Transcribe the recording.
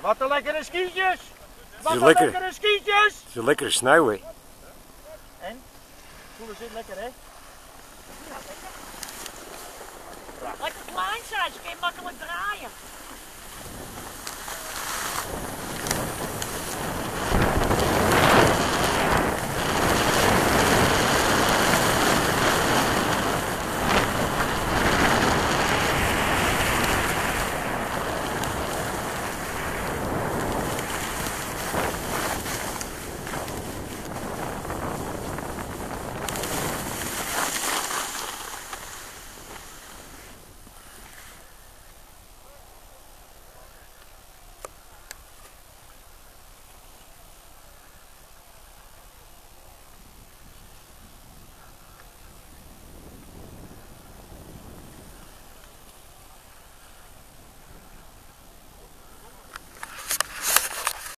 Wat een lekkere skietjes! Wat een lekker. lekkere skietjes! Het is een lekkere sneeuw, hè? Voelen ze lekker, hè? Lekker klein zijn, ze kunnen makkelijk draaien.